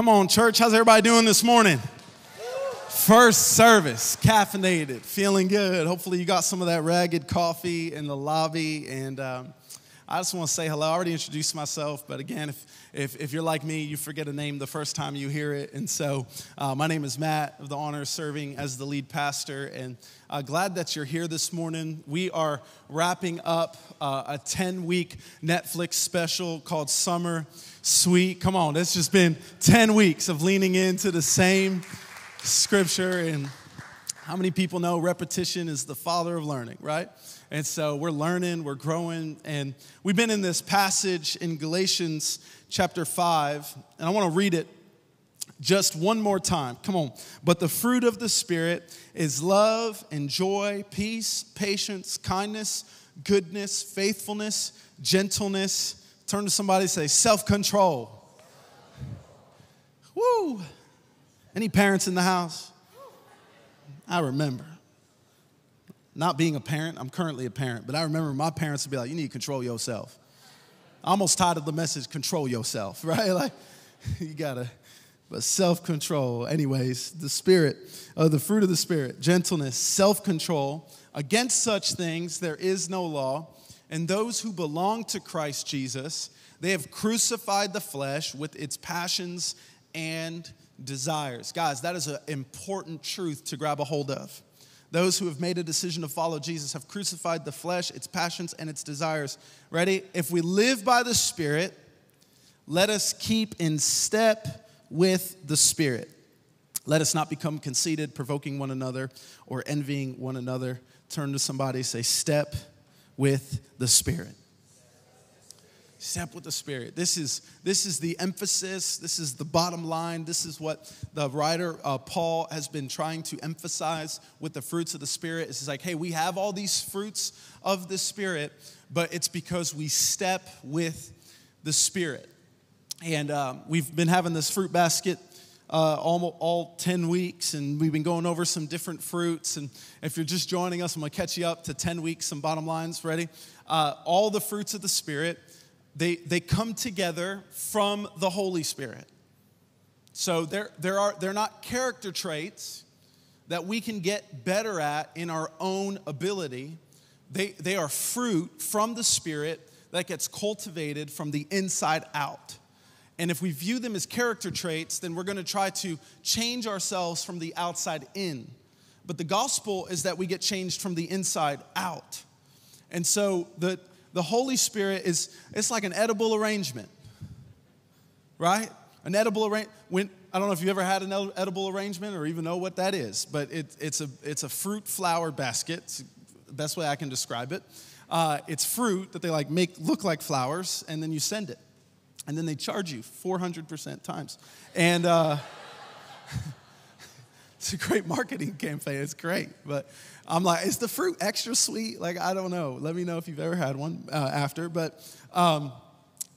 Come on, church. How's everybody doing this morning? First service, caffeinated, feeling good. Hopefully, you got some of that ragged coffee in the lobby. And um, I just want to say hello. I already introduced myself, but again, if, if, if, you're like me, you forget a name the first time you hear it. And so, uh, my name is Matt, of the honor of serving as the lead pastor. And uh, glad that you're here this morning. We are wrapping up uh, a 10 week Netflix special called Summer Sweet. Come on, it's just been 10 weeks of leaning into the same scripture. And how many people know repetition is the father of learning, right? And so we're learning, we're growing, and we've been in this passage in Galatians chapter 5, and I want to read it just one more time. Come on. But the fruit of the Spirit is love and joy, peace, patience, kindness, goodness, faithfulness, gentleness. Turn to somebody say, self control. Woo! Any parents in the house? I remember. Not being a parent, I'm currently a parent, but I remember my parents would be like, you need to control yourself. I almost titled the message, Control Yourself, right? Like, you gotta, but self control. Anyways, the spirit, uh, the fruit of the spirit, gentleness, self control. Against such things there is no law. And those who belong to Christ Jesus, they have crucified the flesh with its passions and desires. Guys, that is an important truth to grab a hold of. Those who have made a decision to follow Jesus have crucified the flesh, its passions, and its desires. Ready? If we live by the Spirit, let us keep in step with the Spirit. Let us not become conceited, provoking one another, or envying one another. Turn to somebody, say, Step with the Spirit. Step with the Spirit. This is, this is the emphasis. This is the bottom line. This is what the writer uh, Paul has been trying to emphasize with the fruits of the Spirit. It's like, hey, we have all these fruits of the Spirit, but it's because we step with the Spirit. And um, we've been having this fruit basket uh, all, all 10 weeks, and we've been going over some different fruits. And if you're just joining us, I'm to catch you up to 10 weeks, some bottom lines. Ready? Uh, all the fruits of the Spirit they, they come together from the Holy Spirit. So there, there are, they're not character traits that we can get better at in our own ability. They, they are fruit from the Spirit that gets cultivated from the inside out. And if we view them as character traits, then we're going to try to change ourselves from the outside in. But the gospel is that we get changed from the inside out. And so the, the Holy Spirit is, it's like an edible arrangement, right? An edible arrangement. When, I don't know if you've ever had an edible arrangement or even know what that is, but it, it's, a, it's a fruit flower basket. It's the best way I can describe it. Uh, it's fruit that they like make look like flowers, and then you send it. And then they charge you 400% times. And uh, it's a great marketing campaign. It's great. But I'm like, is the fruit extra sweet? Like, I don't know. Let me know if you've ever had one uh, after. But um,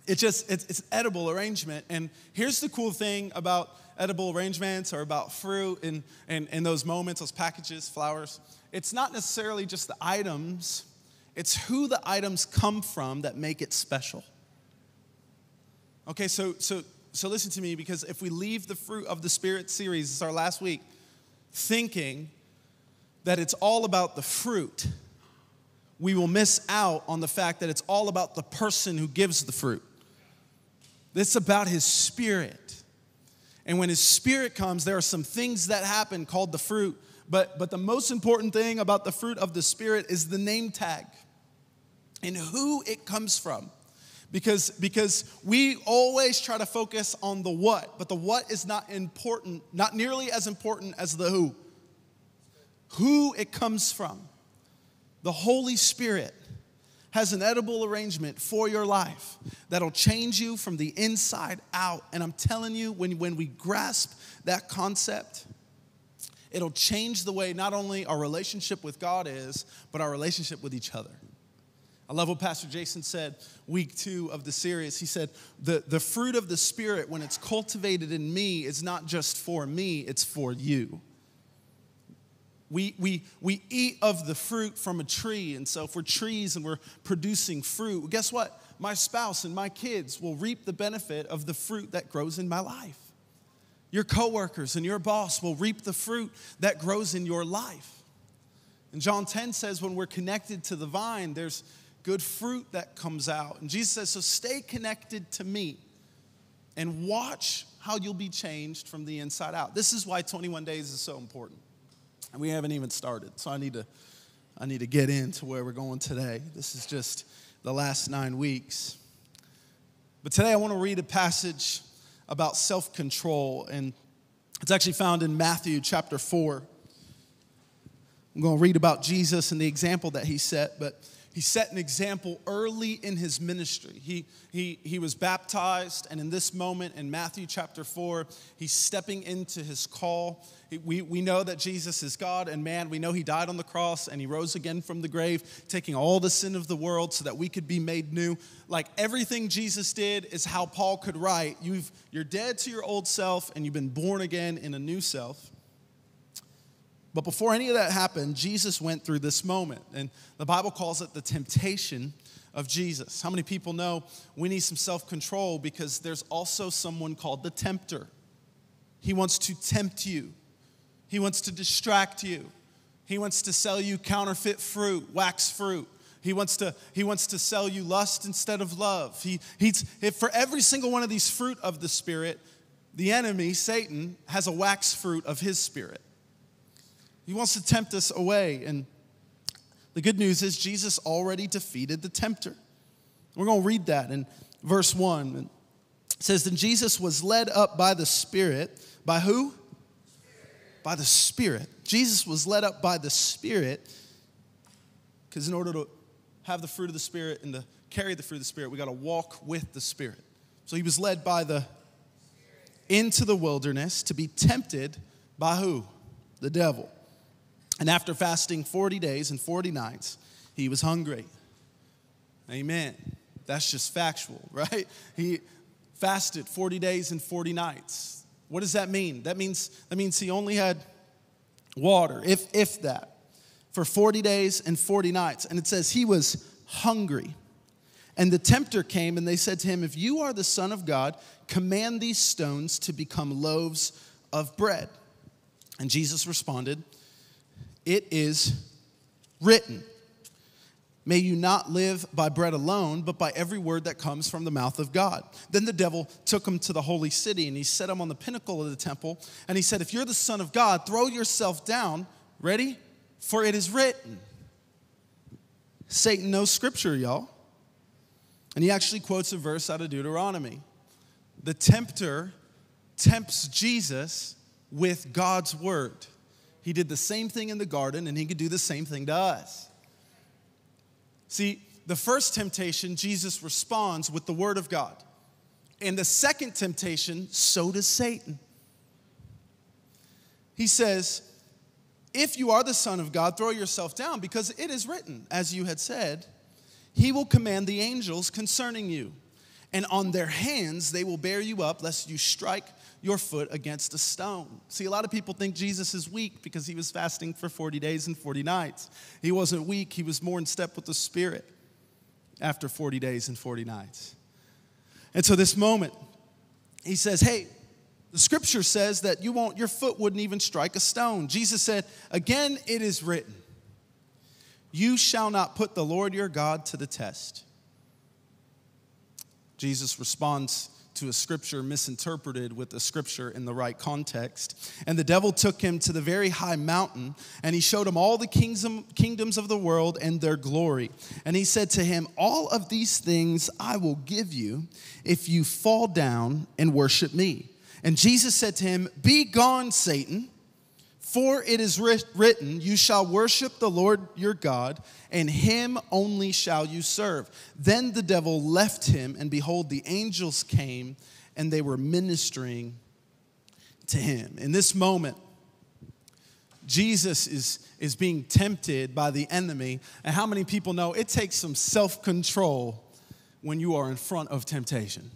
it's just, it's, it's edible arrangement. And here's the cool thing about edible arrangements or about fruit and, and, and those moments, those packages, flowers. It's not necessarily just the items, it's who the items come from that make it special. Okay, so, so, so listen to me because if we leave the fruit of the Spirit series, it's our last week, thinking that it's all about the fruit, we will miss out on the fact that it's all about the person who gives the fruit. It's about his spirit. And when his spirit comes, there are some things that happen called the fruit. But, but the most important thing about the fruit of the spirit is the name tag and who it comes from. Because, because we always try to focus on the what, but the what is not important, not nearly as important as the who who it comes from. The Holy Spirit has an edible arrangement for your life that'll change you from the inside out. And I'm telling you, when, when we grasp that concept, it'll change the way not only our relationship with God is, but our relationship with each other. I love what Pastor Jason said week two of the series. He said, the, the fruit of the Spirit, when it's cultivated in me, is not just for me, it's for you. We, we, we eat of the fruit from a tree. And so, if we're trees and we're producing fruit, guess what? My spouse and my kids will reap the benefit of the fruit that grows in my life. your coworkers and your boss will reap the fruit that grows in your life. And John 10 says when we're connected to the vine, there's good fruit that comes out. And Jesus says, so stay connected to me and watch how you'll be changed from the inside out. This is why 21 days is so important. And we haven't even started. So I need to I need to get into where we're going today. This is just the last 9 weeks. But today I want to read a passage about self-control and it's actually found in Matthew chapter 4. I'm going to read about Jesus and the example that he set, but he set an example early in his ministry. He, he, he was baptized, and in this moment in Matthew chapter 4, he's stepping into his call. We, we know that Jesus is God and man. We know he died on the cross and he rose again from the grave, taking all the sin of the world so that we could be made new. Like everything Jesus did is how Paul could write You've, You're dead to your old self, and you've been born again in a new self. But before any of that happened, Jesus went through this moment. And the Bible calls it the temptation of Jesus. How many people know we need some self control because there's also someone called the tempter? He wants to tempt you, he wants to distract you, he wants to sell you counterfeit fruit, wax fruit. He wants to, he wants to sell you lust instead of love. He, he's, for every single one of these fruit of the Spirit, the enemy, Satan, has a wax fruit of his spirit. He wants to tempt us away. And the good news is Jesus already defeated the tempter. We're going to read that in verse 1. It says, Then Jesus was led up by the Spirit. By who? Spirit. By the Spirit. Jesus was led up by the Spirit because in order to have the fruit of the Spirit and to carry the fruit of the Spirit, we got to walk with the Spirit. So he was led by the into the wilderness to be tempted by who? The devil. And after fasting 40 days and 40 nights, he was hungry. Amen. That's just factual, right? He fasted 40 days and 40 nights. What does that mean? That means that means he only had water, if if that, for 40 days and 40 nights. And it says he was hungry. And the tempter came and they said to him, If you are the Son of God, command these stones to become loaves of bread. And Jesus responded, it is written. May you not live by bread alone, but by every word that comes from the mouth of God. Then the devil took him to the holy city and he set him on the pinnacle of the temple. And he said, If you're the Son of God, throw yourself down. Ready? For it is written. Satan knows scripture, y'all. And he actually quotes a verse out of Deuteronomy. The tempter tempts Jesus with God's word. He did the same thing in the garden, and he could do the same thing to us. See, the first temptation, Jesus responds with the word of God. And the second temptation, so does Satan. He says, If you are the Son of God, throw yourself down, because it is written, as you had said, He will command the angels concerning you, and on their hands they will bear you up, lest you strike your foot against a stone. See, a lot of people think Jesus is weak because he was fasting for 40 days and 40 nights. He wasn't weak, he was more in step with the Spirit after 40 days and 40 nights. And so, this moment, he says, Hey, the scripture says that you won't, your foot wouldn't even strike a stone. Jesus said, Again, it is written, You shall not put the Lord your God to the test. Jesus responds to a scripture misinterpreted with the scripture in the right context. And the devil took him to the very high mountain, and he showed him all the kingdom, kingdoms of the world and their glory. And he said to him, All of these things I will give you if you fall down and worship me. And Jesus said to him, Be gone, Satan. For it is written, You shall worship the Lord your God, and him only shall you serve. Then the devil left him, and behold, the angels came, and they were ministering to him. In this moment, Jesus is, is being tempted by the enemy. And how many people know it takes some self control when you are in front of temptation?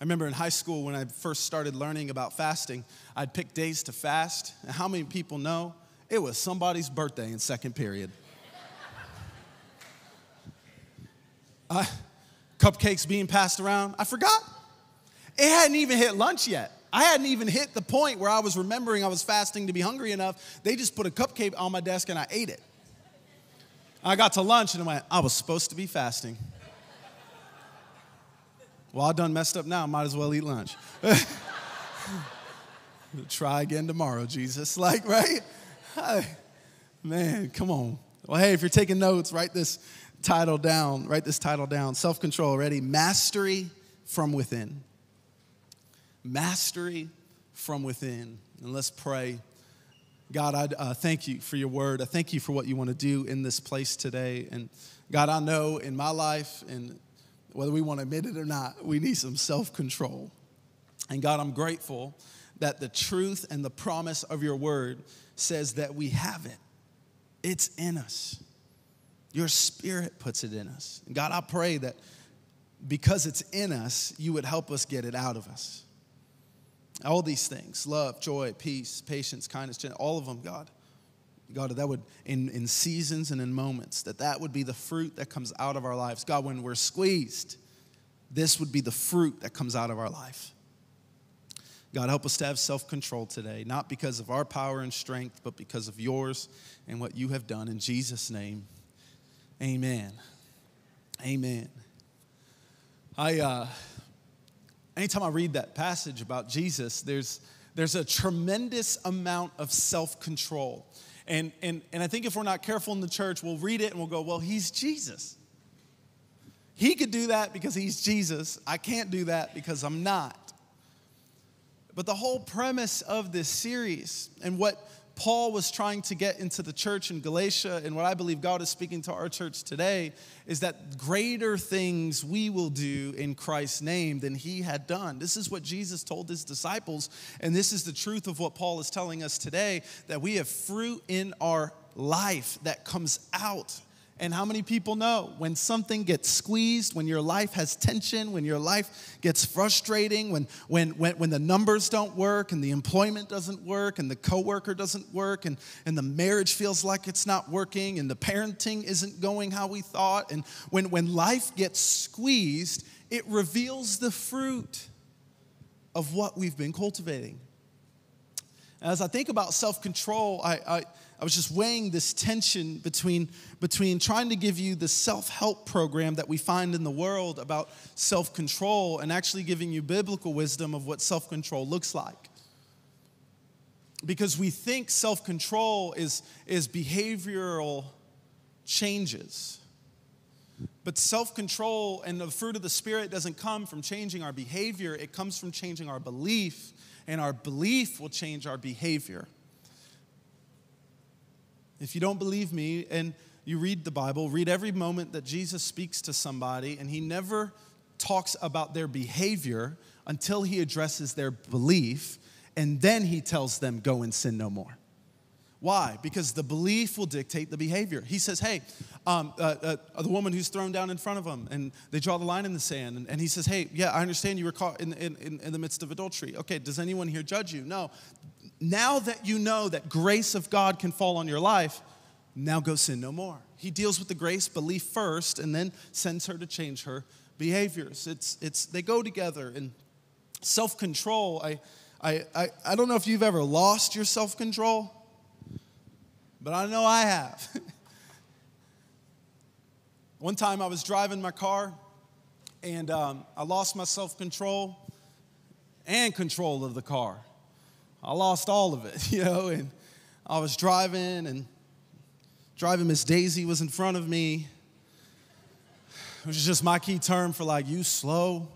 I remember in high school when I first started learning about fasting, I'd pick days to fast. And how many people know it was somebody's birthday in second period? uh, cupcakes being passed around, I forgot. it hadn't even hit lunch yet. I hadn't even hit the point where I was remembering I was fasting to be hungry enough. They just put a cupcake on my desk and I ate it. I got to lunch and I went, I was supposed to be fasting. Well, I done messed up now. Might as well eat lunch. Try again tomorrow, Jesus. Like, right? Man, come on. Well, hey, if you're taking notes, write this title down. Write this title down. Self control. Ready? Mastery from within. Mastery from within. And let's pray. God, I uh, thank you for your word. I thank you for what you want to do in this place today. And God, I know in my life, and whether we want to admit it or not, we need some self control. And God, I'm grateful that the truth and the promise of your word says that we have it. It's in us. Your spirit puts it in us. God, I pray that because it's in us, you would help us get it out of us. All these things love, joy, peace, patience, kindness, all of them, God. God, that would, in, in seasons and in moments, that that would be the fruit that comes out of our lives. God, when we're squeezed, this would be the fruit that comes out of our life. God, help us to have self control today, not because of our power and strength, but because of yours and what you have done. In Jesus' name, amen. Amen. I, uh, anytime I read that passage about Jesus, there's, there's a tremendous amount of self control. And, and, and I think if we're not careful in the church, we'll read it and we'll go, well, he's Jesus. He could do that because he's Jesus. I can't do that because I'm not. But the whole premise of this series and what Paul was trying to get into the church in Galatia, and what I believe God is speaking to our church today, is that greater things we will do in Christ's name than he had done. This is what Jesus told his disciples, and this is the truth of what Paul is telling us today that we have fruit in our life that comes out and how many people know when something gets squeezed, when your life has tension, when your life gets frustrating, when, when, when, when the numbers don't work and the employment doesn't work and the coworker doesn't work and, and the marriage feels like it's not working and the parenting isn't going how we thought. And when, when life gets squeezed, it reveals the fruit of what we've been cultivating. As I think about self control, I, I I was just weighing this tension between, between trying to give you the self help program that we find in the world about self control and actually giving you biblical wisdom of what self control looks like. Because we think self control is, is behavioral changes. But self control and the fruit of the Spirit doesn't come from changing our behavior, it comes from changing our belief, and our belief will change our behavior. If you don't believe me and you read the Bible, read every moment that Jesus speaks to somebody, and he never talks about their behavior until he addresses their belief, and then he tells them, Go and sin no more. Why? Because the belief will dictate the behavior. He says, Hey, um, uh, uh, the woman who's thrown down in front of him, and they draw the line in the sand, and, and he says, Hey, yeah, I understand you were caught in, in, in the midst of adultery. Okay, does anyone here judge you? No now that you know that grace of God can fall on your life, now go sin no more. He deals with the grace belief first and then sends her to change her behaviors. It's, it's, they go together. And self control, I, I, I, I don't know if you've ever lost your self control, but I know I have. One time I was driving my car and um, I lost my self control and control of the car. I lost all of it, you know, and I was driving and driving Miss Daisy was in front of me. It was just my key term for like, you slow.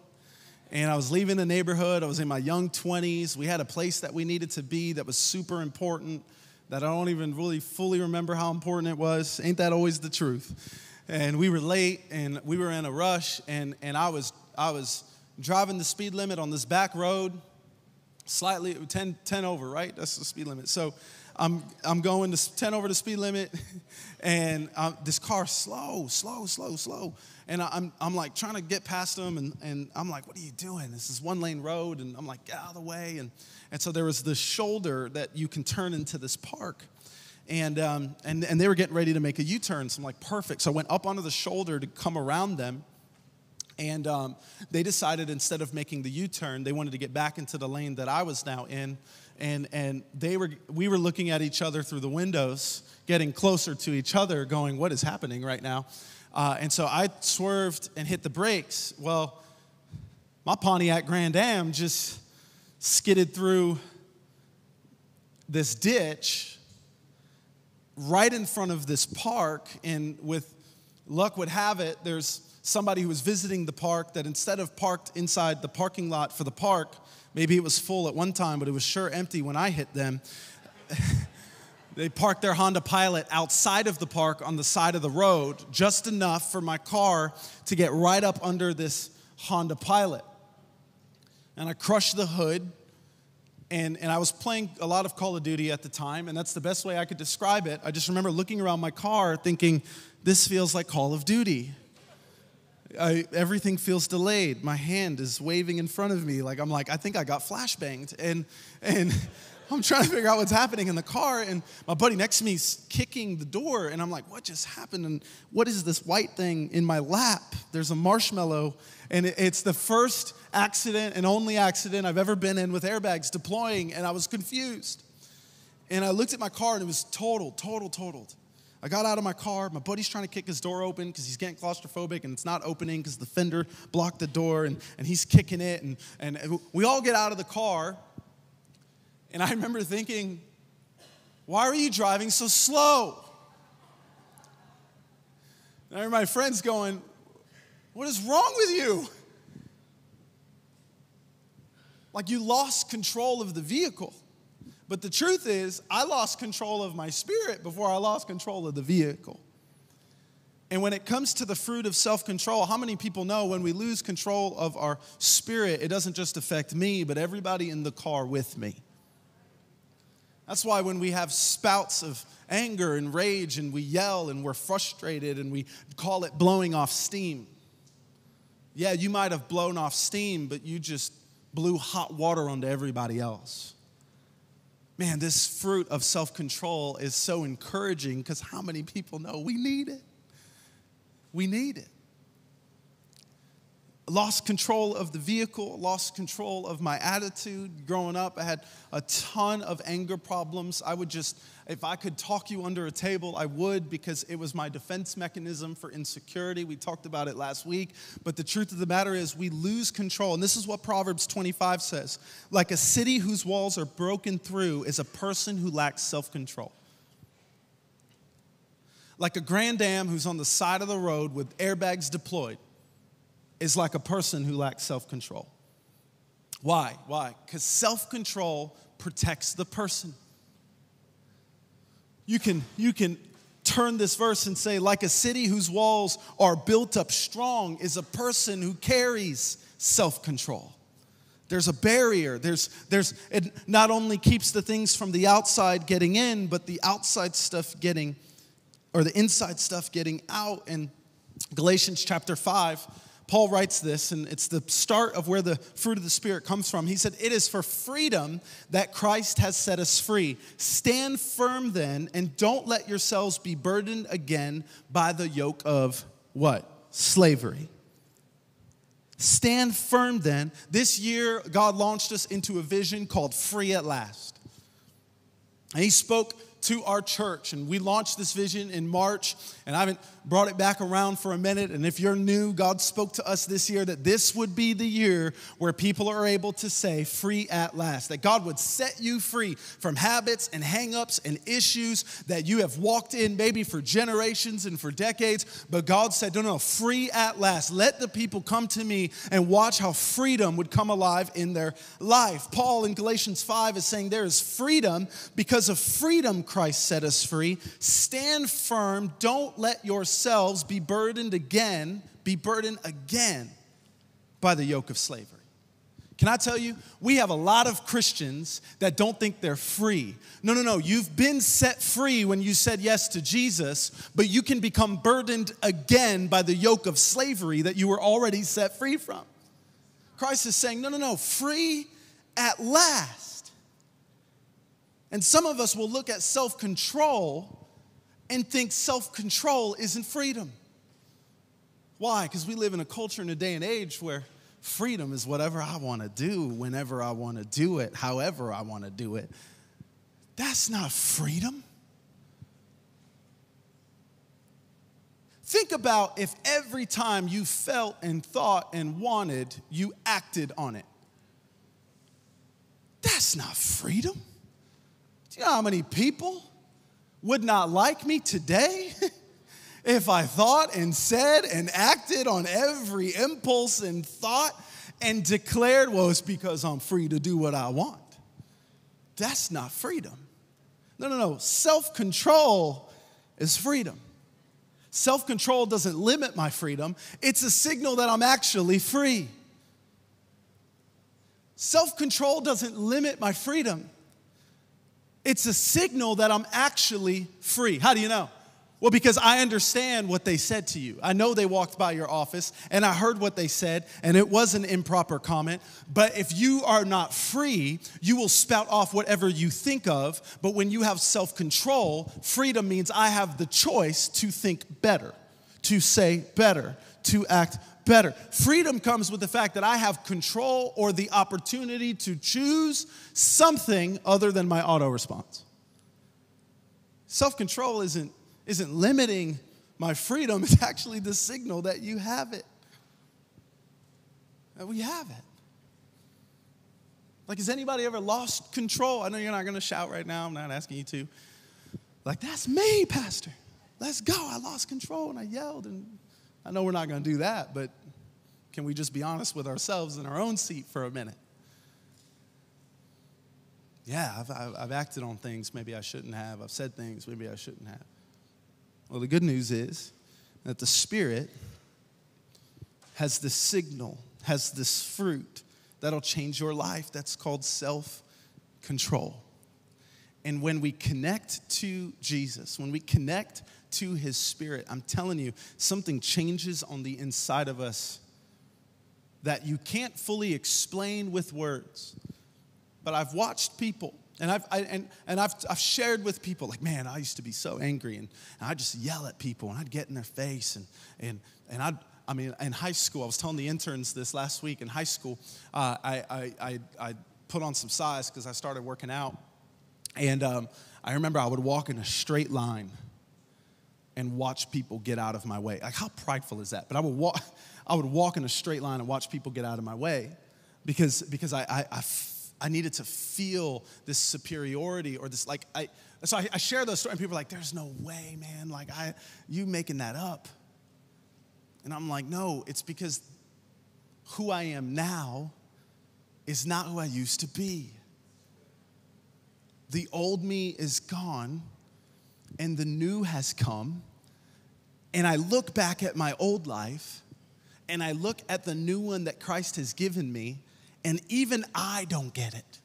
And I was leaving the neighborhood. I was in my young 20s. We had a place that we needed to be that was super important that I don't even really fully remember how important it was. Ain't that always the truth? And we were late and we were in a rush and, and I was I was driving the speed limit on this back road slightly 10, 10 over, right? That's the speed limit. So I'm, I'm going to 10 over the speed limit, and um, this car slow, slow, slow, slow. And I'm, I'm like trying to get past them, and, and I'm like, what are you doing? This is one lane road, and I'm like, get out of the way. And, and so there was this shoulder that you can turn into this park. And, um, and, and they were getting ready to make a U turn. So I'm like, perfect. So I went up onto the shoulder to come around them. And um, they decided instead of making the U turn, they wanted to get back into the lane that I was now in. And, and they were, we were looking at each other through the windows, getting closer to each other, going, What is happening right now? Uh, and so I swerved and hit the brakes. Well, my Pontiac Grand Am just skidded through this ditch right in front of this park. And with luck would have it, there's somebody who was visiting the park that instead of parked inside the parking lot for the park, maybe it was full at one time, but it was sure empty when I hit them. they parked their Honda Pilot outside of the park on the side of the road, just enough for my car to get right up under this Honda Pilot. And I crushed the hood, and, and I was playing a lot of Call of Duty at the time, and that's the best way I could describe it. I just remember looking around my car thinking, this feels like Call of Duty. I, everything feels delayed. My hand is waving in front of me. Like I'm like, I think I got flashbanged. And, and I'm trying to figure out what's happening in the car. And my buddy next to me is kicking the door. And I'm like, what just happened? And what is this white thing in my lap? There's a marshmallow. And it's the first accident and only accident I've ever been in with airbags deploying. And I was confused. And I looked at my car and it was totaled, total, totaled. I got out of my car. My buddy's trying to kick his door open because he's getting claustrophobic and it's not opening because the fender blocked the door and, and he's kicking it. And, and we all get out of the car. And I remember thinking, why are you driving so slow? And I remember my friends going, what is wrong with you? Like you lost control of the vehicle. But the truth is, I lost control of my spirit before I lost control of the vehicle. And when it comes to the fruit of self control, how many people know when we lose control of our spirit, it doesn't just affect me, but everybody in the car with me? That's why when we have spouts of anger and rage and we yell and we're frustrated and we call it blowing off steam. Yeah, you might have blown off steam, but you just blew hot water onto everybody else. Man, this fruit of self control is so encouraging because how many people know we need it? We need it. Lost control of the vehicle, lost control of my attitude. Growing up, I had a ton of anger problems. I would just if I could talk you under a table, I would because it was my defense mechanism for insecurity. We talked about it last week. But the truth of the matter is, we lose control. And this is what Proverbs 25 says like a city whose walls are broken through is a person who lacks self control. Like a Grand Am who's on the side of the road with airbags deployed is like a person who lacks self control. Why? Why? Because self control protects the person you can, you can turn this verse and say, like a city whose walls are built up strong is a person who carries self control. There's a barrier. There's, there's, it not only keeps the things from the outside getting in, but the outside stuff getting, or the inside stuff getting out. In Galatians chapter 5, Paul writes this, and it's the start of where the fruit of the Spirit comes from. He said, It is for freedom that Christ has set us free. Stand firm then, and don't let yourselves be burdened again by the yoke of what? Slavery. Stand firm then. This year, God launched us into a vision called Free at Last. And He spoke to our church. And we launched this vision in March, and I haven't brought it back around for a minute. And if you're new, God spoke to us this year that this would be the year where people are able to say, free at last. That God would set you free from habits and hangups and issues that you have walked in maybe for generations and for decades. But God said, no, no, free at last. Let the people come to me and watch how freedom would come alive in their life. Paul in Galatians 5 is saying there is freedom because of freedom Christ set us free. Stand firm. Don't let yourselves be burdened again, be burdened again by the yoke of slavery. Can I tell you, we have a lot of Christians that don't think they're free. No, no, no. You've been set free when you said yes to Jesus, but you can become burdened again by the yoke of slavery that you were already set free from. Christ is saying, no, no, no, free at last. And some of us will look at self control and think self control isn't freedom. Why? Because we live in a culture in a day and age where freedom is whatever I want to do, whenever I want to do it, however I want to do it. That's not freedom. Think about if every time you felt and thought and wanted, you acted on it. That's not freedom. Do you know how many people would not like me today if I thought and said and acted on every impulse and thought and declared, well, it's because I'm free to do what I want? That's not freedom. No, no, no. Self control is freedom. Self control doesn't limit my freedom, it's a signal that I'm actually free. Self control doesn't limit my freedom, it's a signal that I'm actually free. How do you know? Well, because I understand what they said to you. I know they walked by your office and I heard what they said, and it was an improper comment. But if you are not free, you will spout off whatever you think of. But when you have self control, freedom means I have the choice to think better, to say better, to act better. Freedom comes with the fact that I have control or the opportunity to choose something other than my auto response. Self control isn't isn't limiting my freedom, it's actually the signal that you have it. That we have it. Like, has anybody ever lost control? I know you're not going to shout right now. I'm not asking you to. Like, that's me, Pastor. Let's go. I lost control and I yelled. And I know we're not going to do that, but can we just be honest with ourselves in our own seat for a minute? Yeah, I've, I've, I've acted on things maybe I shouldn't have. I've said things maybe I shouldn't have. Well, the good news is that the Spirit has this signal, has this fruit that'll change your life. That's called self control. And when we connect to Jesus, when we connect to His Spirit, I'm telling you, something changes on the inside of us that you can't fully explain with words. But I've watched people and I've, I, and, and I've, I've shared with people, like, man, I used to be so angry, and, and I'd just yell at people, and I'd get in their face, and, and, and I'd, I mean, in high school, I was telling the interns this last week, in high school, uh, I, I, I, I, put on some size because I started working out, and um, I remember I would walk in a straight line and watch people get out of my way. Like, how prideful is that? But I would walk, I would walk in a straight line and watch people get out of my way because, because I, I, I I needed to feel this superiority or this like I so I, I share those stories and people are like, there's no way, man. Like I you making that up. And I'm like, no, it's because who I am now is not who I used to be. The old me is gone and the new has come. And I look back at my old life and I look at the new one that Christ has given me and even I don't get it.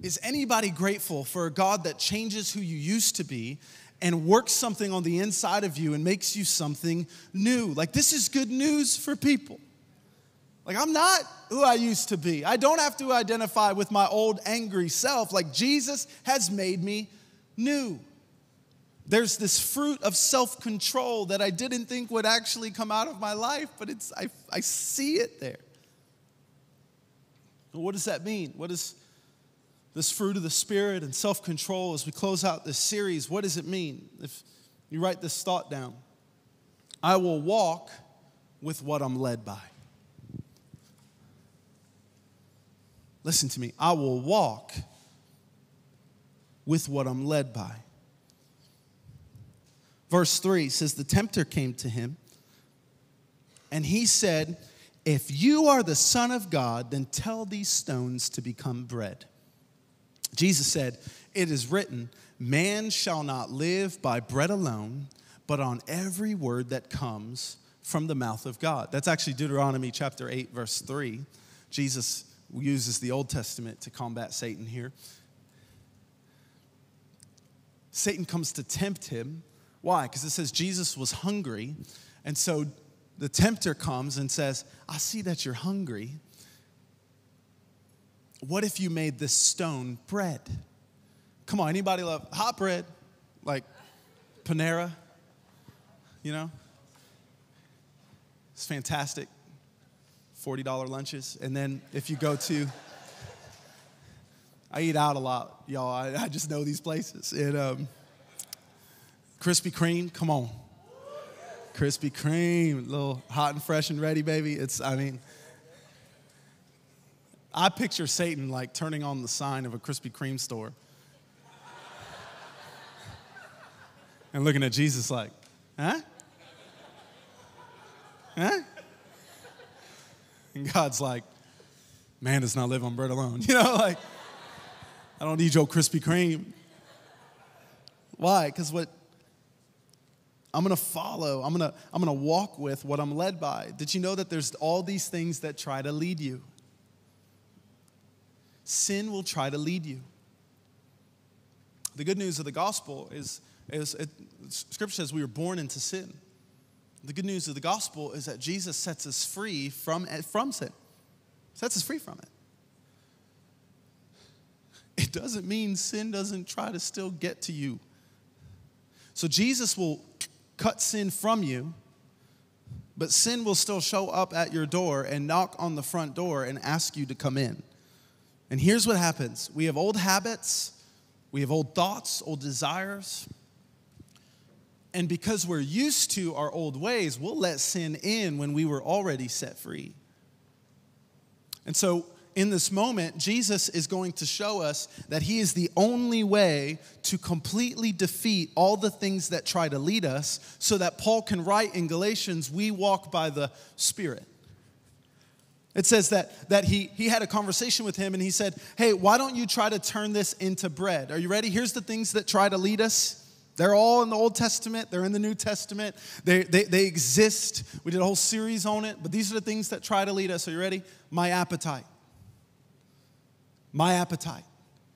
Is anybody grateful for a God that changes who you used to be and works something on the inside of you and makes you something new? Like, this is good news for people. Like, I'm not who I used to be. I don't have to identify with my old angry self. Like, Jesus has made me new. There's this fruit of self control that I didn't think would actually come out of my life, but it's, I, I see it there. What does that mean? What is this fruit of the Spirit and self control as we close out this series? What does it mean? If you write this thought down, I will walk with what I'm led by. Listen to me. I will walk with what I'm led by. Verse 3 says, The tempter came to him, and he said, if you are the Son of God, then tell these stones to become bread. Jesus said, It is written, Man shall not live by bread alone, but on every word that comes from the mouth of God. That's actually Deuteronomy chapter 8, verse 3. Jesus uses the Old Testament to combat Satan here. Satan comes to tempt him. Why? Because it says Jesus was hungry. And so the tempter comes and says, I see that you're hungry. What if you made this stone bread? Come on, anybody love hot bread? Like Panera? You know? It's fantastic. $40 lunches. And then if you go to, I eat out a lot, y'all. I, I just know these places. And um, Krispy Kreme, come on. Krispy Kreme, little hot and fresh and ready, baby. It's, I mean, I picture Satan like turning on the sign of a Krispy Kreme store and looking at Jesus like, huh? Huh? And God's like, man does not live on bread alone. You know, like, I don't need your Krispy Kreme. Why? Because what I'm gonna follow, I'm gonna, I'm gonna walk with what I'm led by. Did you know that there's all these things that try to lead you? Sin will try to lead you. The good news of the gospel is, is it, scripture says we were born into sin. The good news of the gospel is that Jesus sets us free from, from sin, sets us free from it. It doesn't mean sin doesn't try to still get to you. So Jesus will cut sin from you, but sin will still show up at your door and knock on the front door and ask you to come in. And here's what happens we have old habits, we have old thoughts, old desires. And because we're used to our old ways, we'll let sin in when we were already set free. And so in this moment, Jesus is going to show us that He is the only way to completely defeat all the things that try to lead us, so that Paul can write in Galatians, we walk by the Spirit. It says that, that he, he had a conversation with him and he said, Hey, why don't you try to turn this into bread? Are you ready? Here's the things that try to lead us. They're all in the Old Testament, they're in the New Testament, they, they, they exist. We did a whole series on it, but these are the things that try to lead us. Are you ready? My appetite my appetite.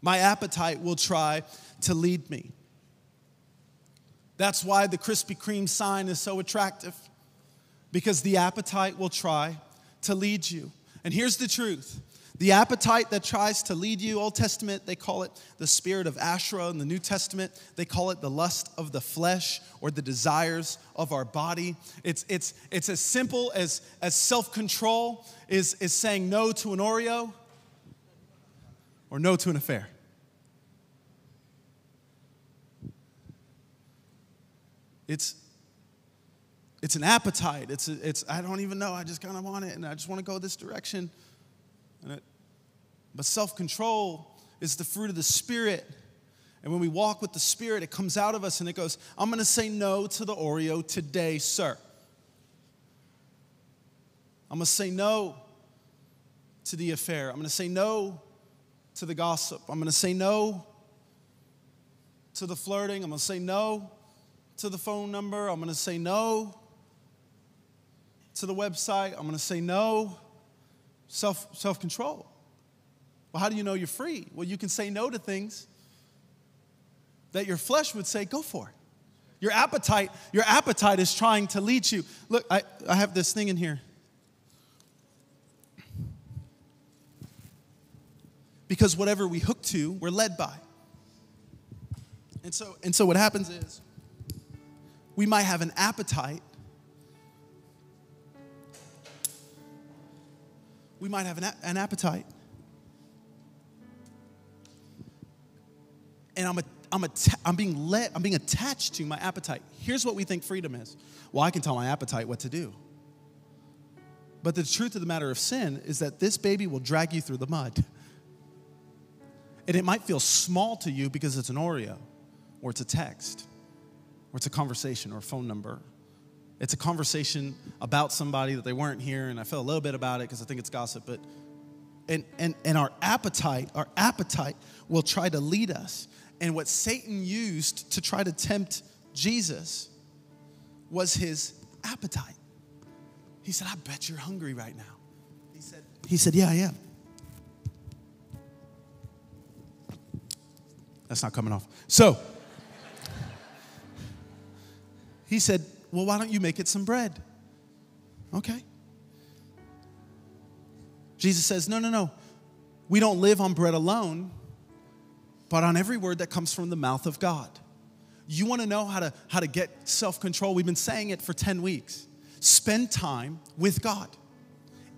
My appetite will try to lead me. That's why the Krispy Kreme sign is so attractive, because the appetite will try to lead you. And here's the truth the appetite that tries to lead you, Old Testament, they call it the spirit of Asherah. In the New Testament, they call it the lust of the flesh or the desires of our body. It's, it's, it's as simple as, as self control is, is saying no to an Oreo or no to an affair. It's it's an appetite. It's, a, it's I don't even know. I just kind of want it, and I just want to go this direction. It, but self control is the fruit of the Spirit. And when we walk with the Spirit, it comes out of us and it goes, I'm going to say no to the Oreo today, sir. I'm going to say no to the affair. I'm going to say no to the gossip. I'm going to say no to the flirting. I'm going to say no to the phone number. I'm going to say no to the website. I'm going to say no. Self self control. Well, how do you know you're free? Well, you can say no to things that your flesh would say, go for. Your appetite, your appetite is trying to lead you. Look, I, I have this thing in here. Because whatever we hook to, we're led by. And so, and so what happens is we might have an appetite. We might have an, an appetite. And I'm, a, I'm, a, I'm being led, I'm being attached to my appetite. Here's what we think freedom is. Well, I can tell my appetite what to do. But the truth of the matter of sin is that this baby will drag you through the mud. And it might feel small to you because it's an Oreo, or it's a text, or it's a conversation or a phone number. It's a conversation about somebody that they weren't here, and I felt a little bit about it because I think it's gossip, but and, and, and our appetite, our appetite will try to lead us. And what Satan used to try to tempt Jesus was his appetite. He said, I bet you're hungry right now. He said, he said, Yeah, I am. That's not coming off. So, he said, Well, why don't you make it some bread? Okay. Jesus says, No, no, no. We don't live on bread alone, but on every word that comes from the mouth of God. You want to know how to, how to get self control? We've been saying it for 10 weeks. spend time with God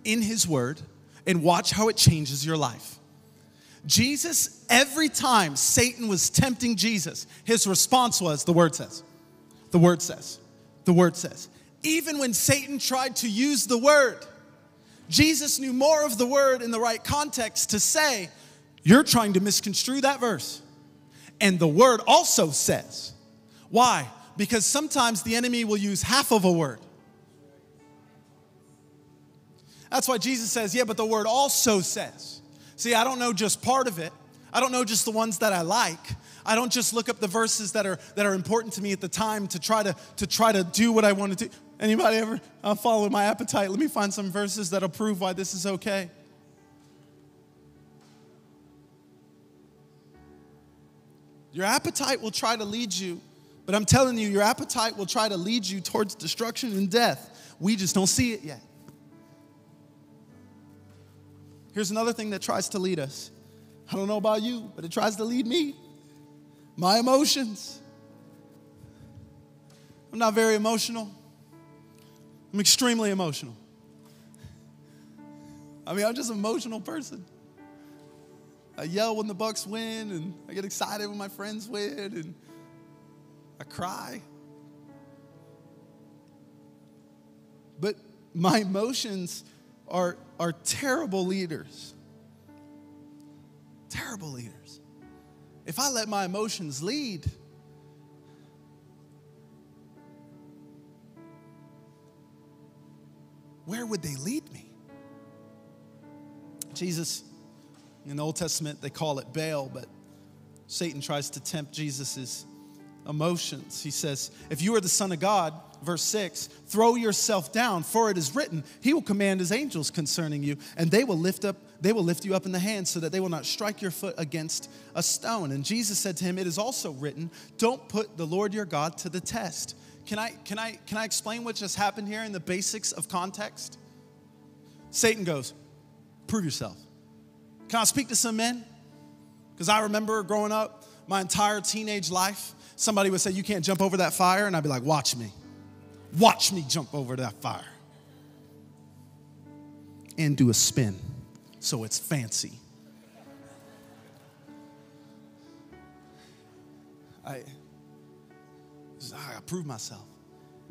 in His Word and watch how it changes your life. Jesus, every time Satan was tempting Jesus, his response was, The Word says, the Word says, the Word says. Even when Satan tried to use the Word, Jesus knew more of the Word in the right context to say, You're trying to misconstrue that verse. And the Word also says. Why? Because sometimes the enemy will use half of a word. That's why Jesus says, Yeah, but the Word also says. See, I don't know just part of it. I don't know just the ones that I like. I don't just look up the verses that are that are important to me at the time to try to to try to do what I want to do. Anybody ever follow my appetite? Let me find some verses that'll prove why this is okay. Your appetite will try to lead you, but I'm telling you, your appetite will try to lead you towards destruction and death. We just don't see it yet. Here's another thing that tries to lead us. I don't know about you, but it tries to lead me. My emotions. I'm not very emotional. I'm extremely emotional. I mean, I'm just an emotional person. I yell when the Bucks win, and I get excited when my friends win, and I cry. But my emotions are, are terrible leaders. Terrible leaders. If I let my emotions lead, where would they lead me? Jesus, in the Old Testament, they call it Baal, but Satan tries to tempt Jesus's emotions. He says, If you are the Son of God, verse 6, throw yourself down, for it is written, He will command His angels concerning you, and they will lift up, they will lift you up in the hand so that they will not strike your foot against a stone. And Jesus said to him, It is also written, Don't put the Lord your God to the test. Can I, can I, can I explain what just happened here in the basics of context? Satan goes, Prove yourself. Can I speak to some men? Because I remember growing up, my entire teenage life, somebody would say, You can't jump over that fire. And I'd be like, Watch me. Watch me jump over that fire. And do a spin so it's fancy. I, I gotta prove myself.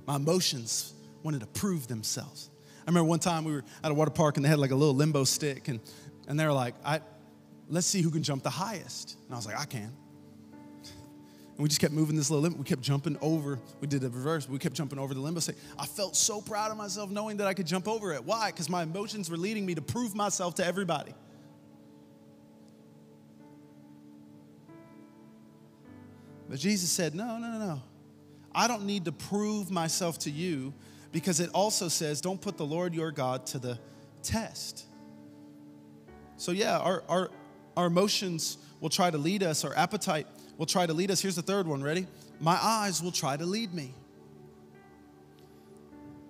My emotions wanted to prove themselves. I remember one time we were at a water park and they had like a little limbo stick, and, and they were like, I, let's see who can jump the highest. And I was like, I can. And we just kept moving this little limbo. We kept jumping over. We did the reverse. We kept jumping over the limbo stick. I felt so proud of myself knowing that I could jump over it. Why? Because my emotions were leading me to prove myself to everybody. But Jesus said, No, no, no, no. I don't need to prove myself to you because it also says, Don't put the Lord your God to the test. So, yeah, our, our, our emotions will try to lead us, our appetite will try to lead us. Here's the third one. Ready? My eyes will try to lead me.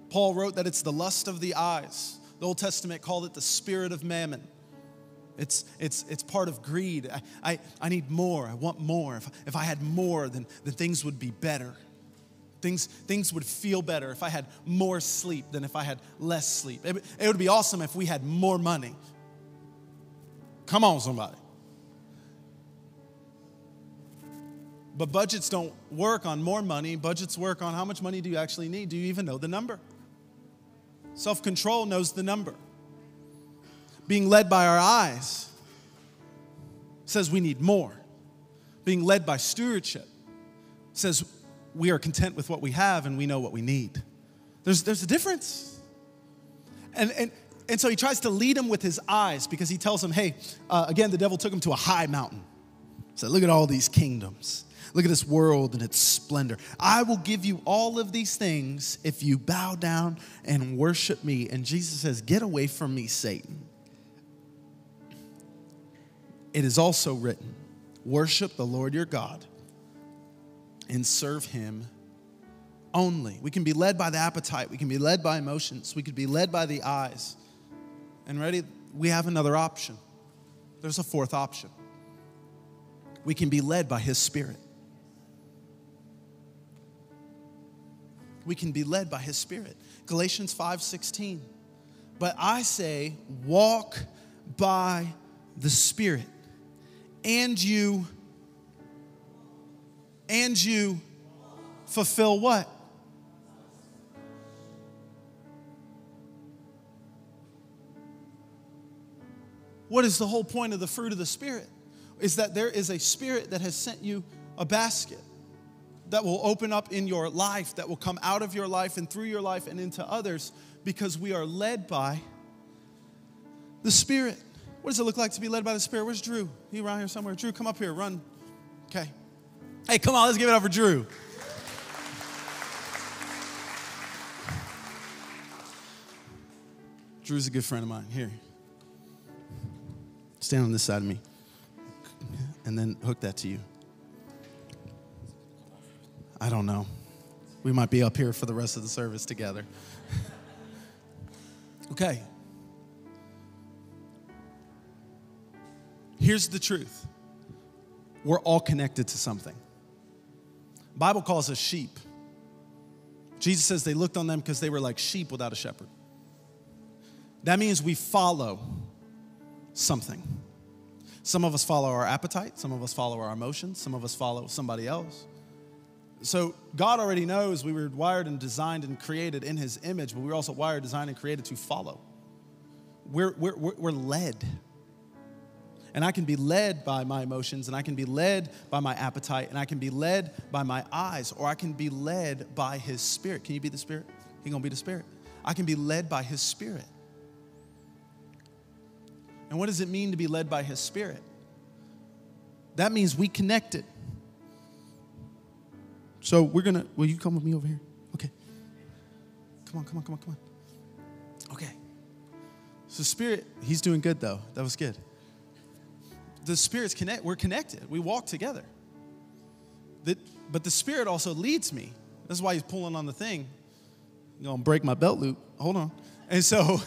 Paul wrote that it's the lust of the eyes. The Old Testament called it the spirit of mammon. It's, it's, it's part of greed. I, I, I need more. I want more. If, if I had more, then, then things would be better. Things, things would feel better if I had more sleep than if I had less sleep. It, it would be awesome if we had more money. Come on, somebody. But budgets don't work on more money. Budgets work on how much money do you actually need? Do you even know the number? Self control knows the number. Being led by our eyes says we need more. Being led by stewardship says we are content with what we have and we know what we need. There's, there's a difference. And, and, and so he tries to lead him with his eyes because he tells him, hey, uh, again, the devil took him to a high mountain. Said, look at all these kingdoms. Look at this world and its splendor. I will give you all of these things if you bow down and worship me. And Jesus says, Get away from me, Satan. It is also written, Worship the Lord your God and serve him only. We can be led by the appetite, we can be led by emotions, we could be led by the eyes. And ready, we have another option. There's a fourth option. We can be led by his spirit. We can be led by his spirit. Galatians 5:16. But I say, walk by the Spirit, and you and you fulfill what? What is the whole point of the fruit of the Spirit? Is that there is a Spirit that has sent you a basket that will open up in your life, that will come out of your life and through your life and into others because we are led by the Spirit. What does it look like to be led by the Spirit? Where's Drew? He around here somewhere. Drew, come up here, run. Okay. Hey, come on, let's give it up for Drew. Drew's a good friend of mine. Here. Stand on this side of me. And then hook that to you. I don't know. We might be up here for the rest of the service together. okay. Here's the truth we're all connected to something. Bible calls us sheep. Jesus says they looked on them because they were like sheep without a shepherd. That means we follow something. Some of us follow our appetite, some of us follow our emotions, some of us follow somebody else. So God already knows we were wired and designed and created in His image, but we are also wired, designed, and created to follow. We're, we're, we're led. And I can be led by my emotions, and I can be led by my appetite, and I can be led by my eyes, or I can be led by His Spirit. Can you be the Spirit? He gonna be the Spirit. I can be led by His Spirit. And what does it mean to be led by His Spirit? That means we connected. So we're gonna, will you come with me over here? Okay. Come on, come on, come on, come on. Okay. So, Spirit, He's doing good though. That was good the spirits connect, we're connected. We walk together. That, but the spirit also leads me. That's why he's pulling on the thing. You gonna break my belt loop. Hold on. And so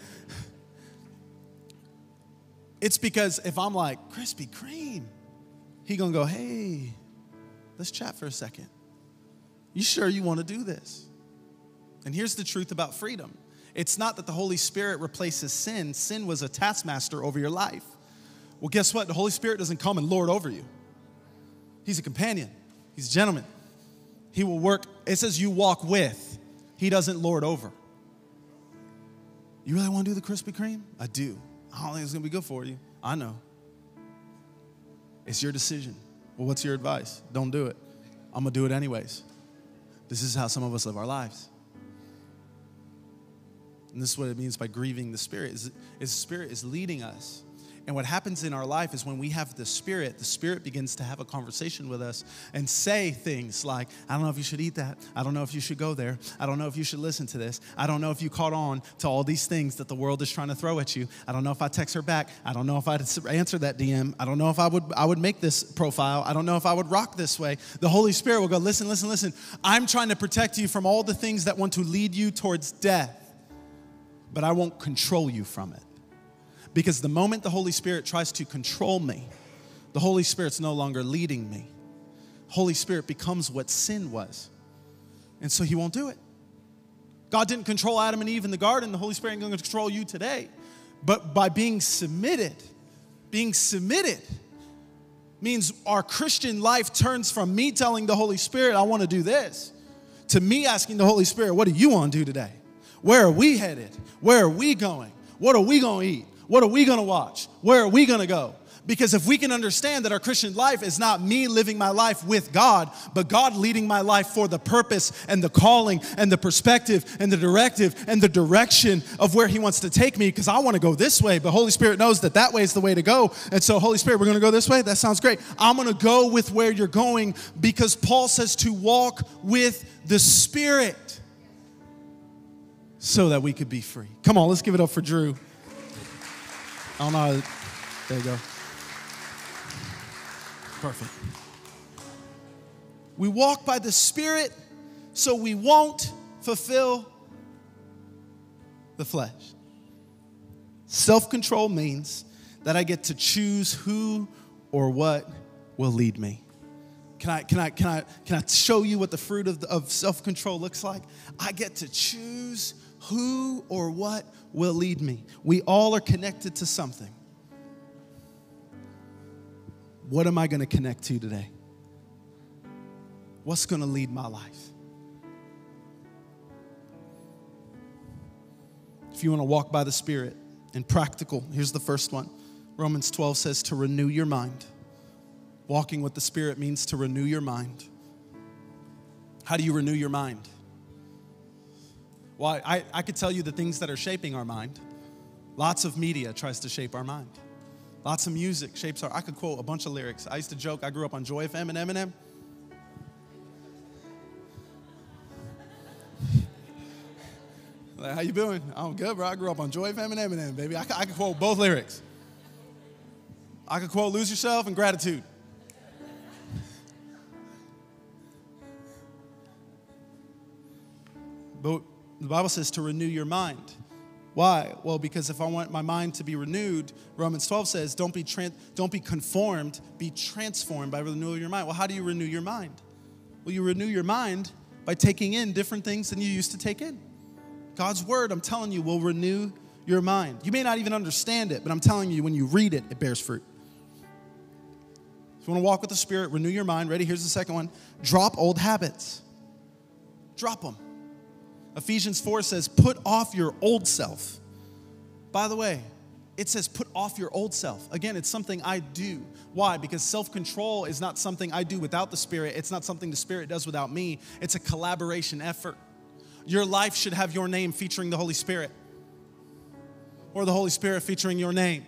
it's because if I'm like, Krispy Kreme, he gonna go, hey, let's chat for a second. You sure you want to do this? And here's the truth about freedom. It's not that the Holy Spirit replaces sin. Sin was a taskmaster over your life. Well, guess what? The Holy Spirit doesn't come and lord over you. He's a companion, He's a gentleman. He will work, it says you walk with, He doesn't lord over. You really want to do the Krispy Kreme? I do. I don't think it's gonna be good for you. I know. It's your decision. Well, what's your advice? Don't do it. I'm gonna do it anyways. This is how some of us live our lives. And this is what it means by grieving the Spirit. Is, is the Spirit is leading us and what happens in our life is when we have the Spirit, the Spirit begins to have a conversation with us and say things like, I don't know if you should eat that. I don't know if you should go there. I don't know if you should listen to this. I don't know if you caught on to all these things that the world is trying to throw at you. I don't know if I text her back. I don't know if I'd answer that DM. I don't know if I would, I would make this profile. I don't know if I would rock this way. The Holy Spirit will go, listen, listen, listen. I'm trying to protect you from all the things that want to lead you towards death, but I won't control you from it. Because the moment the Holy Spirit tries to control me, the Holy Spirit's no longer leading me. Holy Spirit becomes what sin was. And so he won't do it. God didn't control Adam and Eve in the garden. The Holy Spirit ain't going to control you today. But by being submitted, being submitted means our Christian life turns from me telling the Holy Spirit, I want to do this, to me asking the Holy Spirit, what do you want to do today? Where are we headed? Where are we going? What are we going to eat? What are we gonna watch? Where are we gonna go? Because if we can understand that our Christian life is not me living my life with God, but God leading my life for the purpose and the calling and the perspective and the directive and the direction of where He wants to take me, because I want to go this way, but Holy Spirit knows that that way is the way to go. And so, Holy Spirit, we're going to go this way? That sounds great. I'm going to go with where you're going because Paul says to walk with the Spirit so that we could be free. Come on, let's give it up for Drew. Don't know. There you go. Perfect. We walk by the Spirit so we won't fulfill the flesh. Self control means that I get to choose who or what will lead me. Can I, can I, can I, can I show you what the fruit of, of self control looks like? I get to choose who or what will lead me. We all are connected to something. What am I going to connect to today? What's going to lead my life? If you want to walk by the Spirit and practical, here's the first one Romans 12 says to renew your mind. Walking with the Spirit means to renew your mind. How do you renew your mind? Well, I, I could tell you the things that are shaping our mind. Lots of media tries to shape our mind. Lots of music shapes our. I could quote a bunch of lyrics. I used to joke. I grew up on Joy FM and Eminem. Like, how you doing? I'm good, bro. I grew up on Joy FM and Eminem, baby. I, I could quote both lyrics. I could quote "Lose Yourself" and "Gratitude." Bible says to renew your mind. Why? Well, because if I want my mind to be renewed, Romans 12 says, don't be, don't be conformed, be transformed by renewal of your mind. Well, how do you renew your mind? Well, you renew your mind by taking in different things than you used to take in. God's word, I'm telling you, will renew your mind. You may not even understand it, but I'm telling you, when you read it, it bears fruit. If you want to walk with the Spirit, renew your mind. Ready? Here's the second one drop old habits. Drop them. Ephesians 4 says, put off your old self. By the way, it says put off your old self. Again, it's something I do. Why? Because self control is not something I do without the Spirit, it's not something the Spirit does without me. It's a collaboration effort. Your life should have your name featuring the Holy Spirit, or the Holy Spirit featuring your name.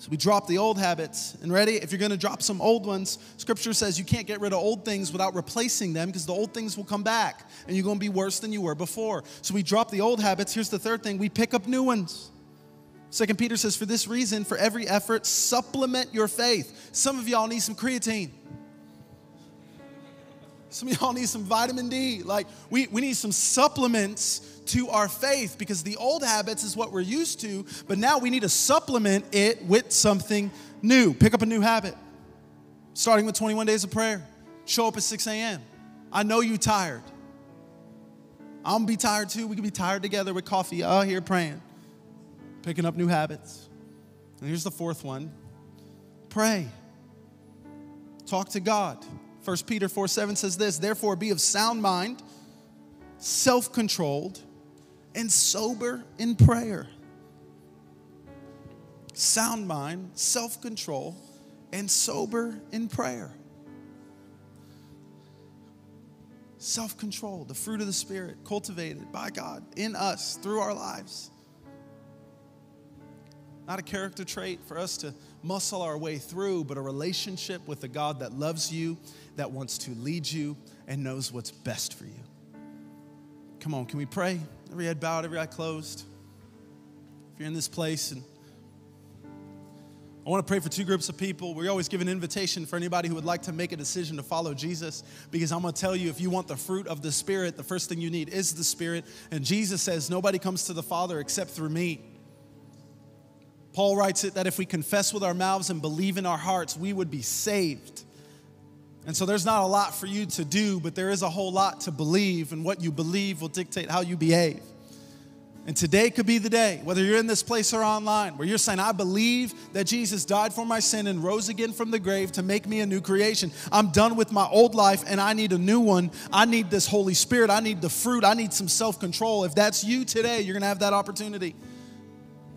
So we drop the old habits. And ready? If you're going to drop some old ones, scripture says you can't get rid of old things without replacing them because the old things will come back and you're going to be worse than you were before. So we drop the old habits. Here's the third thing we pick up new ones. Second Peter says, for this reason, for every effort, supplement your faith. Some of y'all need some creatine. Some of y'all need some vitamin D. Like, we, we need some supplements to our faith because the old habits is what we're used to, but now we need to supplement it with something new. Pick up a new habit. Starting with 21 days of prayer. Show up at 6 a.m. I know you're tired. I'm gonna be tired too. We can be tired together with coffee out here praying, picking up new habits. And here's the fourth one pray. Talk to God. 1 Peter 4 7 says this, therefore be of sound mind, self controlled, and sober in prayer. Sound mind, self control, and sober in prayer. Self control, the fruit of the Spirit, cultivated by God in us through our lives. Not a character trait for us to muscle our way through, but a relationship with a God that loves you, that wants to lead you, and knows what's best for you. Come on, can we pray? Every head bowed, every eye closed. If you're in this place and I want to pray for two groups of people. We always give an invitation for anybody who would like to make a decision to follow Jesus because I'm going to tell you if you want the fruit of the Spirit, the first thing you need is the Spirit. And Jesus says, Nobody comes to the Father except through me. Paul writes it that if we confess with our mouths and believe in our hearts, we would be saved. And so there's not a lot for you to do, but there is a whole lot to believe, and what you believe will dictate how you behave. And today could be the day, whether you're in this place or online, where you're saying, I believe that Jesus died for my sin and rose again from the grave to make me a new creation. I'm done with my old life and I need a new one. I need this Holy Spirit. I need the fruit. I need some self control. If that's you today, you're going to have that opportunity.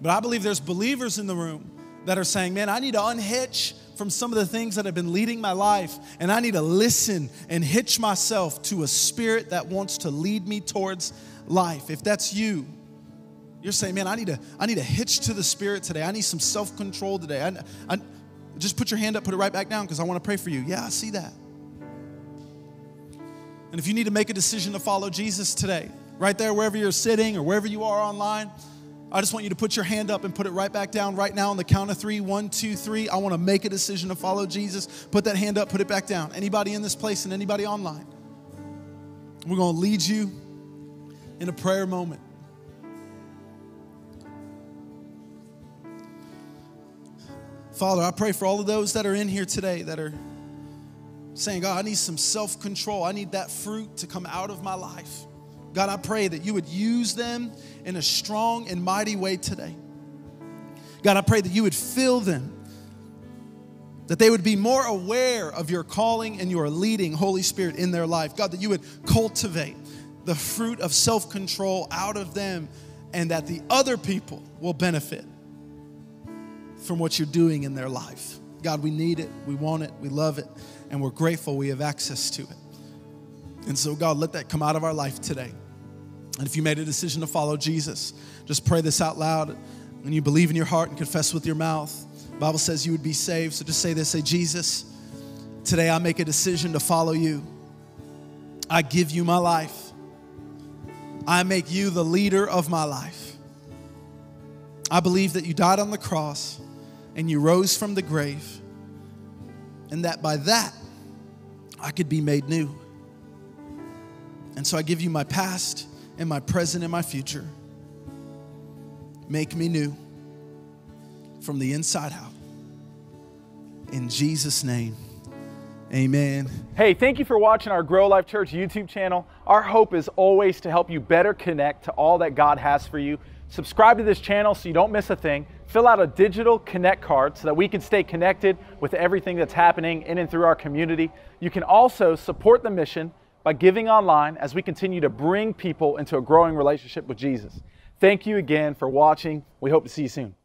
But I believe there's believers in the room that are saying, man, I need to unhitch from some of the things that have been leading my life, and I need to listen and hitch myself to a spirit that wants to lead me towards life. If that's you, you're saying, man, I need to, I need to hitch to the spirit today. I need some self-control today. I, I, just put your hand up, put it right back down because I want to pray for you. Yeah, I see that. And if you need to make a decision to follow Jesus today, right there, wherever you're sitting or wherever you are online, I just want you to put your hand up and put it right back down right now on the count of three. One, two, three. I want to make a decision to follow Jesus. Put that hand up, put it back down. Anybody in this place and anybody online. We're going to lead you in a prayer moment. Father, I pray for all of those that are in here today that are saying, God, I need some self control. I need that fruit to come out of my life. God, I pray that you would use them in a strong and mighty way today. God, I pray that you would fill them, that they would be more aware of your calling and your leading, Holy Spirit, in their life. God, that you would cultivate the fruit of self control out of them and that the other people will benefit from what you're doing in their life. God, we need it, we want it, we love it, and we're grateful we have access to it. And so, God, let that come out of our life today. And if you made a decision to follow Jesus, just pray this out loud and you believe in your heart and confess with your mouth. The Bible says you would be saved. So just say this say, Jesus, today I make a decision to follow you. I give you my life. I make you the leader of my life. I believe that you died on the cross and you rose from the grave, and that by that I could be made new. And so I give you my past and my present and my future. Make me new from the inside out. In Jesus' name. Amen. Hey, thank you for watching our GrowLife Church YouTube channel. Our hope is always to help you better connect to all that God has for you. Subscribe to this channel so you don't miss a thing. Fill out a digital connect card so that we can stay connected with everything that's happening in and through our community. You can also support the mission by giving online as we continue to bring people into a growing relationship with Jesus. Thank you again for watching. We hope to see you soon.